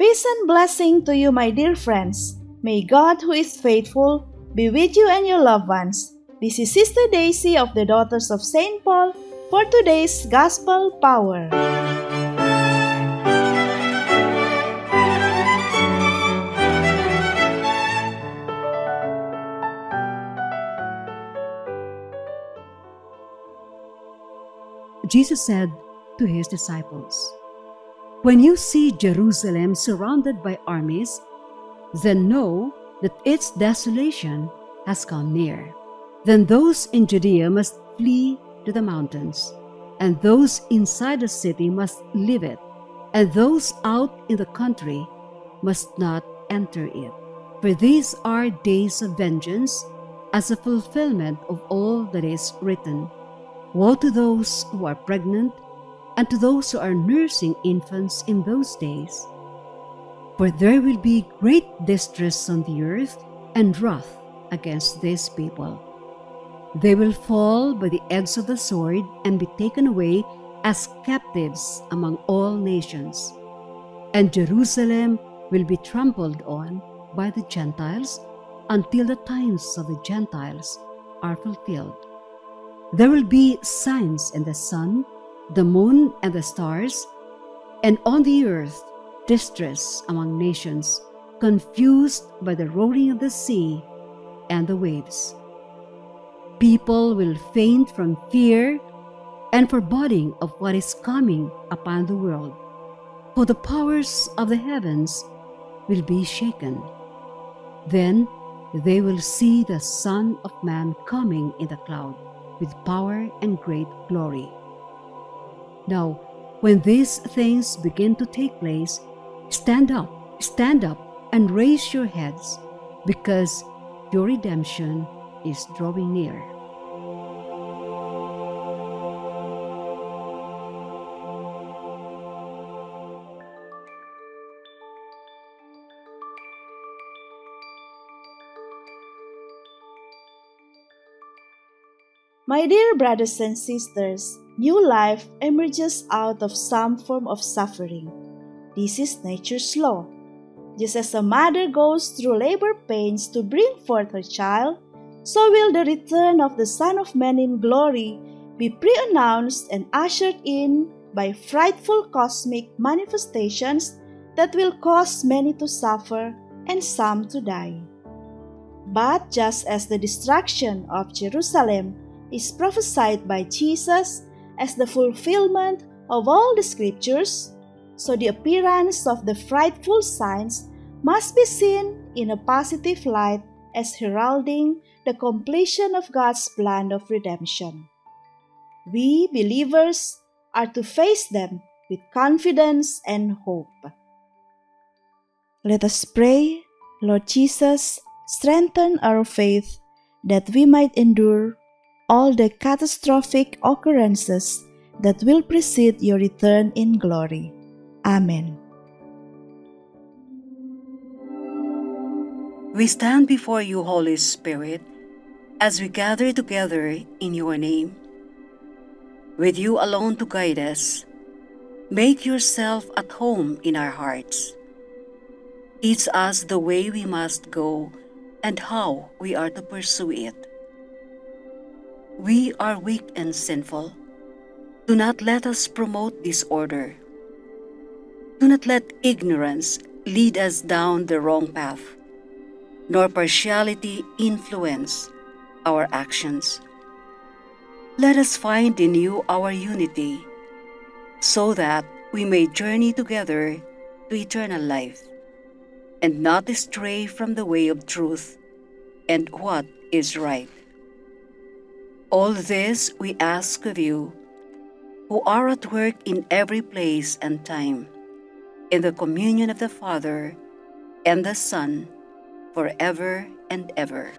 Peace and blessing to you, my dear friends. May God, who is faithful, be with you and your loved ones. This is Sister Daisy of the Daughters of St. Paul for today's Gospel Power. Jesus said to his disciples, When you see Jerusalem surrounded by armies, then know that its desolation has come near. Then those in Judea must flee to the mountains, and those inside the city must leave it, and those out in the country must not enter it. For these are days of vengeance, as a fulfillment of all that is written. Woe to those who are pregnant and to those who are nursing infants in those days. For there will be great distress on the earth and wrath against these people. They will fall by the edge of the sword and be taken away as captives among all nations. And Jerusalem will be trampled on by the Gentiles until the times of the Gentiles are fulfilled. There will be signs in the sun, the moon, and the stars, and on the earth distress among nations, confused by the roaring of the sea and the waves. People will faint from fear and foreboding of what is coming upon the world, for the powers of the heavens will be shaken. Then they will see the Son of Man coming in the cloud with power and great glory. Now, when these things begin to take place, stand up, stand up, and raise your heads, because your redemption is drawing near. My dear brothers and sisters, new life emerges out of some form of suffering. This is nature's law. Just as a mother goes through labor pains to bring forth her child, so will the return of the Son of Man in glory be pre announced and ushered in by frightful cosmic manifestations that will cause many to suffer and some to die. But just as the destruction of Jerusalem is prophesied by Jesus as the fulfillment of all the scriptures, so the appearance of the frightful signs must be seen in a positive light as heralding the completion of God's plan of redemption. We believers are to face them with confidence and hope. Let us pray, Lord Jesus, strengthen our faith that we might endure all the catastrophic occurrences that will precede your return in glory. Amen. We stand before you, Holy Spirit, as we gather together in your name. With you alone to guide us, make yourself at home in our hearts. Teach us the way we must go and how we are to pursue it. We are weak and sinful. Do not let us promote disorder. Do not let ignorance lead us down the wrong path, nor partiality influence our actions. Let us find in you our unity, so that we may journey together to eternal life, and not stray from the way of truth and what is right. All this we ask of you, who are at work in every place and time, in the communion of the Father and the Son, forever and ever.